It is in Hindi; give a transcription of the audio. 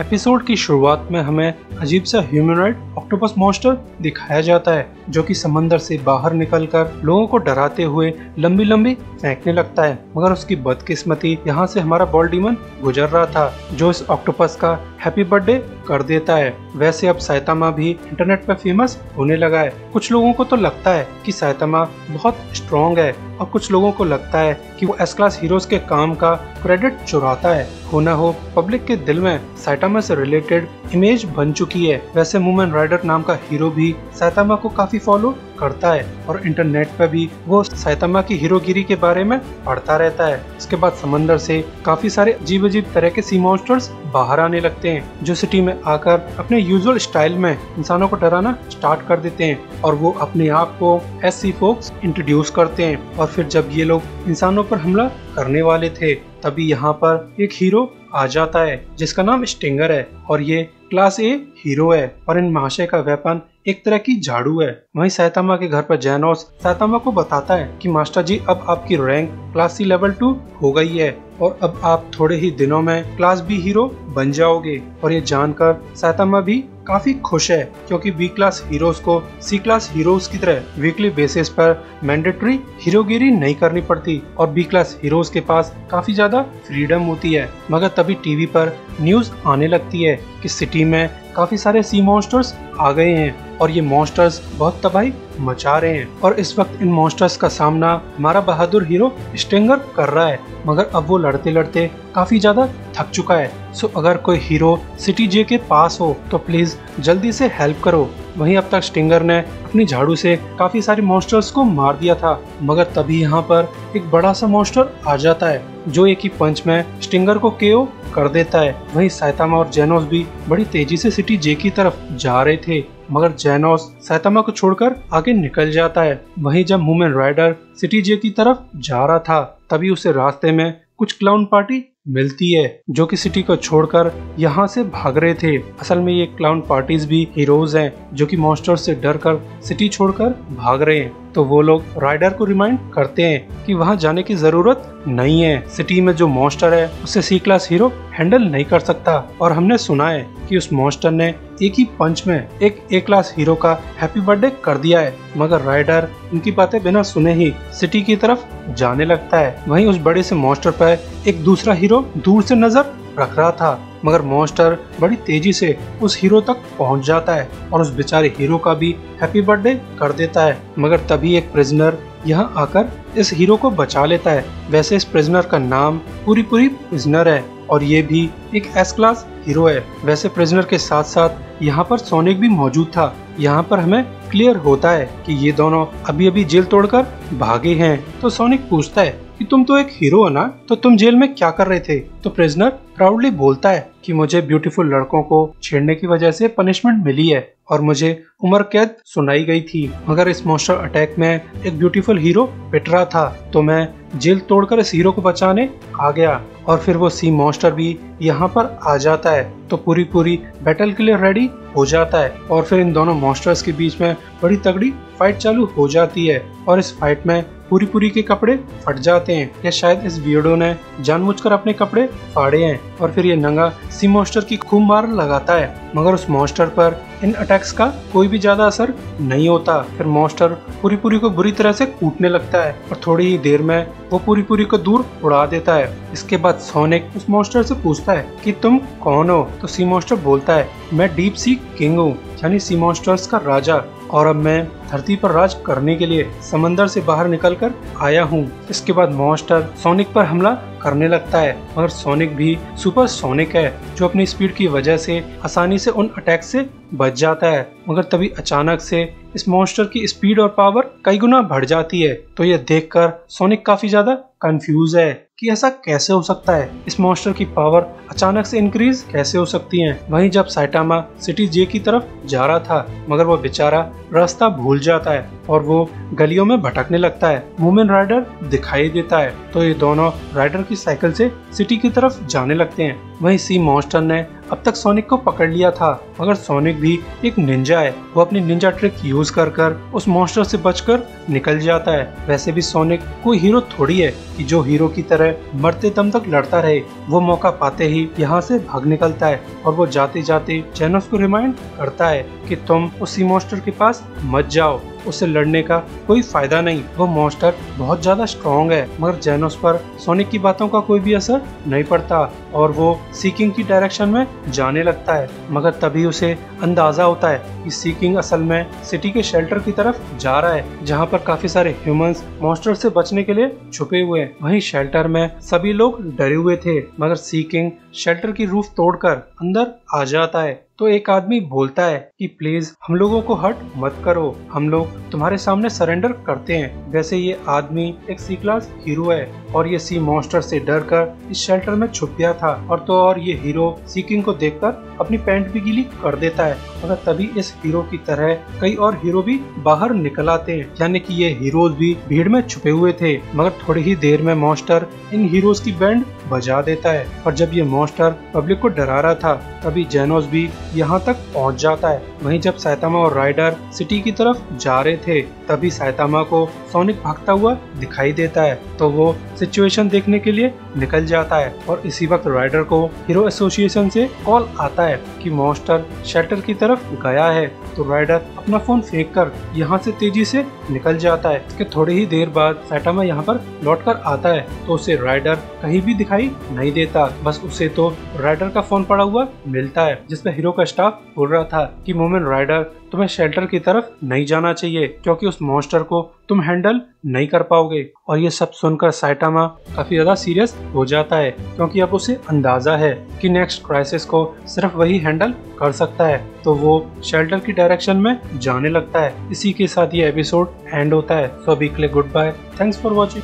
एपिसोड की शुरुआत में हमें अजीब सा ह्यूमनॉइड ऑक्टोपस मॉन्स्टर दिखाया जाता है, जो कि समंदर से बाहर निकलकर लोगों को डराते हुए लंबी लंबी फेंकने लगता है। मगर उसकी बदकिस्मती यहाँ से हमारा बॉल डीमन गुजर रहा था, जो इस ऑक्टोपस का हैप्पी बर्थडे कर देता है। वैसे अब सायतामा भी इंटरनेट पर फ़ेमस होने लगा है। कुछ लोगों को तो लगता है कि सायतामा बहुत स्ट्रॉन्ग है। और कुछ लोगों को लगता है कि वो एस क्लास हीरोज के काम का क्रेडिट चुराता है। हो न हो पब्लिक के दिल में साइटामा से रिलेटेड इमेज बन चुकी है। वैसे मूमेन राइडर नाम का हीरो भी साइतामा को काफ़ी फॉलो करता है और इंटरनेट पर भी वो साइतामा की हीरोगिरी के बारे में पढ़ता रहता है। इसके बाद समंदर से काफ़ी सारे अजीब अजीब तरह के सी मॉन्स्टर्स बाहर आने लगते हैं, जो सिटी में आकर अपने यूजुअल स्टाइल में इंसानों को डराना स्टार्ट कर देते हैं और वो अपने आप को एस सी फोक्स इंट्रोड्यूस करते हैं। और फिर जब ये लोग इंसानों पर हमला करने वाले थे, तभी यहाँ पर एक हीरो आ जाता है, जिसका नाम स्टिंगर है और ये क्लास ए हीरो है और इन महाशय का वेपन एक तरह की झाड़ू है। वहीं सैतामा के घर पर जैनोस सैतामा को बताता है कि मास्टर जी, अब आपकी rank class C level two हो गई है और अब आप थोड़े ही दिनों में क्लास बी हीरो बन जाओगे। और ये जानकर सैतामा भी काफ़ी खुश है क्योंकि बी क्लास हीरोज को सी क्लास हीरोज की तरह वीकली बेसिस पर मैंडेटरी हीरोगिरी नहीं करनी पड़ती और बी क्लास हीरोज के पास काफ़ी ज़्यादा फ्रीडम होती है। मगर तभी टीवी पर न्यूज़ आने लगती है कि सिटी में काफ़ी सारे सी मॉन्स्टर्स आ गए हैं और ये मॉन्स्टर्स बहुत तबाही मचा रहे हैं और इस वक्त इन मॉन्स्टर्स का सामना हमारा बहादुर हीरो स्टिंगर कर रहा है। मगर अब वो लड़ते लड़ते काफ़ी ज़्यादा थक चुका है। सो अगर कोई हीरो सिटी जे के पास हो तो प्लीज़ जल्दी से हेल्प करो। वहीं अब तक स्टिंगर ने अपनी झाड़ू से काफ़ी सारे मॉन्स्टर्स को मार दिया था। मगर तभी यहाँ पर एक बड़ा सा मॉन्स्टर आ जाता है, जो एक ही पंच में स्टिंगर को केओ कर देता है। वहीं साइतामा और जेनोस भी बड़ी तेज़ी से सिटी जे की तरफ़ जा रहे थे। मगर जैनोस सैतमा को छोड़कर आगे निकल जाता है। वहीं जब मूमेन राइडर सिटी जे की तरफ़ जा रहा था, तभी उसे रास्ते में कुछ क्लाउन पार्टी मिलती है, जो कि सिटी को छोड़कर यहाँ से भाग रहे थे। असल में ये क्लाउन पार्टीज़ भी हीरोज हैं, जो कि मॉन्स्टर से डर कर सिटी छोड़कर भाग रहे हैं। तो वो लोग राइडर को रिमाइंड करते हैं कि वहाँ जाने की ज़रूरत नहीं है। सिटी में जो मॉन्स्टर है, उसे सी क्लास हीरो हैंडल नहीं कर सकता। और हमने सुना है कि उस मॉन्स्टर ने एक ही पंच में एक ए क्लास हीरो का हैप्पी बर्थडे कर दिया है। मगर राइडर उनकी बातें बिना सुने ही सिटी की तरफ़ जाने लगता है। वहीं उस बड़े से मॉन्स्टर पर एक दूसरा हीरो दूर से नज़र रख रहा था। मगर मॉन्स्टर बड़ी तेज़ी से उस हीरो तक पहुँच जाता है और उस बेचारे हीरो का भी हैप्पी बर्थडे कर देता है। मगर तभी एक प्रिजनर यहाँ आकर इस हीरो को बचा लेता है। वैसे इस प्रिजनर का नाम पूरी पूरी प्रिजनर है और ये भी एक एस क्लास हीरो है। वैसे प्रिजनर के साथ साथ यहाँ पर सोनिक भी मौजूद था। यहाँ पर हमें क्लियर होता है कि ये दोनों अभी अभी जेल तोड़कर भागे हैं। तो सोनिक पूछता है कि तुम तो एक हीरो हो ना? तो तुम जेल में क्या कर रहे थे? तो प्रिजनर प्राउडली बोलता है कि मुझे ब्यूटीफुल लड़कों को छेड़ने की वजह से पनिशमेंट मिली है और मुझे उम्र कैद सुनाई गई थी। मगर इस मोस्टर अटैक में एक ब्यूटीफुल हीरो पिट रहा था तो मैं जेल तोड़कर इस हीरो को बचाने आ गया और फिर वो सी मॉन्स्टर भी यहाँ पर आ जाता है तो पूरी पूरी बैटल के लिए रेडी हो जाता है और फिर इन दोनों मॉन्स्टर्स के बीच में बड़ी तगड़ी फाइट चालू हो जाती है और इस फाइट में पूरी पूरी के कपड़े फट जाते हैं। या शायद इस बियडो ने जानबूझकर अपने कपड़े फाड़े हैं और फिर ये नंगा सी मॉन्स्टर की खूब मार लगाता है। मगर उस मॉन्स्टर पर इन अटैक्स का कोई भी ज़्यादा असर नहीं होता। फिर मॉन्स्टर पूरी पूरी को बुरी तरह से कूटने लगता है और थोड़ी ही देर में वो पूरी पूरी को दूर उड़ा देता है। इसके बाद सोनिक उस मॉन्स्टर से पूछता है कि, तुम कौन हो? तो सी मॉन्स्टर बोलता है, मैं डीप सी किंग हूँ, यानी सी मॉन्स्टर्स का राजा। और अब मैं धरती पर राज करने के लिए समंदर से बाहर निकलकर आया हूँ। इसके बाद मॉन्स्टर सोनिक पर हमला करने लगता है, मगर सोनिक भी सुपर सोनिक है, जो अपनी स्पीड की वजह से आसानी से उन अटैक से बच जाता है। मगर तभी अचानक से इस मॉन्स्टर की स्पीड और पावर कई गुना बढ़ जाती है। तो ये देखकर सोनिक काफ़ी ज़्यादा कंफ्यूज है। कि ऐसा कैसे हो सकता है? इस मॉन्स्टर की पावर अचानक से इंक्रीज कैसे हो सकती है? वहीं जब साइटामा सिटी जे की तरफ़ जा रहा था, मगर वह बेचारा रास्ता भूल जाता है। और वो गलियों में भटकने लगता है। वुमेन राइडर दिखाई देता है। तो ये दोनों राइडर की साइकिल से सिटी की तरफ़ जाने लगते हैं। वहीं सी मॉन्स्टर ने अब तक सोनिक को पकड़ लिया था। मगर सोनिक भी एक निंजा है। वो अपनी निंजा ट्रिक यूज़ कर कर उस मॉन्स्टर से बचकर निकल जाता है। वैसे भी सोनिक कोई हीरो थोड़ी है कि जो हीरो की तरह मरते दम तक लड़ता रहे। वो मौका पाते ही यहाँ से भाग निकलता है और वो जाते जाते जेनोस को रिमाइंड करता है कि तुम उसी मॉन्स्टर के पास मत जाओ। उससे लड़ने का कोई फ़ायदा नहीं। वो मॉन्स्टर बहुत ज़्यादा स्ट्रॉन्ग है, मगर जेनोस पर सोनिक की बातों का कोई भी असर नहीं पड़ता और वो सीकिंग की डायरेक्शन में जाने लगता है, मगर तभी उसे अंदाज़ा होता है कि सीकिंग असल में सिटी के शेल्टर की तरफ़ जा रहा है, जहाँ पर काफ़ी सारे ह्यूमंस मॉन्स्टर से बचने के लिए छुपे हुए हैं। वहीं शेल्टर में सभी लोग डरे हुए थे, मगर सीकिंग शेल्टर की रूफ तोड़कर अंदर आ जाता है। तो एक आदमी बोलता है कि, प्लीज़, हम लोगों को हट मत करो। हम लोग तुम्हारे सामने सरेंडर करते हैं। वैसे ये आदमी एक सी क्लास हीरो है और ये सी मॉन्स्टर से डर कर इस शेल्टर में छुप गया था। और तो और ये हीरो सीकिंग को देखकर अपनी पैंट भी गीली कर देता है। मगर तभी इस हीरो की तरह कई और हीरो भी बाहर निकल आते हैं। यानी कि ये हीरोज भी भीड़ में छुपे हुए थे। मगर थोड़ी ही देर में मॉन्स्टर इन हीरोज की बैंड बजा देता है। और जब ये मॉन्स्टर पब्लिक को डरा रहा था, तभी जेनोस भी यहाँ तक पहुँच जाता है। वहीं जब सायतामा और राइडर सिटी की तरफ़ जा रहे थे, तभी सायतामा को सोनिक भागता हुआ दिखाई देता है। तो वो सिचुएशन देखने के लिए निकल जाता है और इसी वक्त राइडर को हीरो एसोसिएशन से कॉल आता है कि मॉन्स्टर शटर की तरफ़ गया है। तो राइडर अपना फ़ोन फेंक कर यहाँ से तेज़ी से निकल जाता है। इसके थोड़ी ही देर बाद सैटामा यहाँ पर लौट कर आता है। तो उसे राइडर कहीं भी दिखाई नहीं देता। बस उसे तो राइडर का फ़ोन पड़ा हुआ मिलता है जिसपे हीरो का स्टाफ बोल रहा था कि मोमेंट राइडर तुम्हें शेल्टर की तरफ़ नहीं जाना चाहिए, क्योंकि उस मॉन्स्टर को तुम हैंडल नहीं कर पाओगे। और ये सब सुनकर साइटामा काफ़ी ज़्यादा सीरियस हो जाता है, क्योंकि अब उसे अंदाज़ा है कि नेक्स्ट क्राइसिस को सिर्फ़ वही हैंडल कर सकता है। तो वो शेल्टर की डायरेक्शन में जाने लगता है। इसी के साथ ये एपिसोड एंड होता है। सो अभी के good bye thanks for watching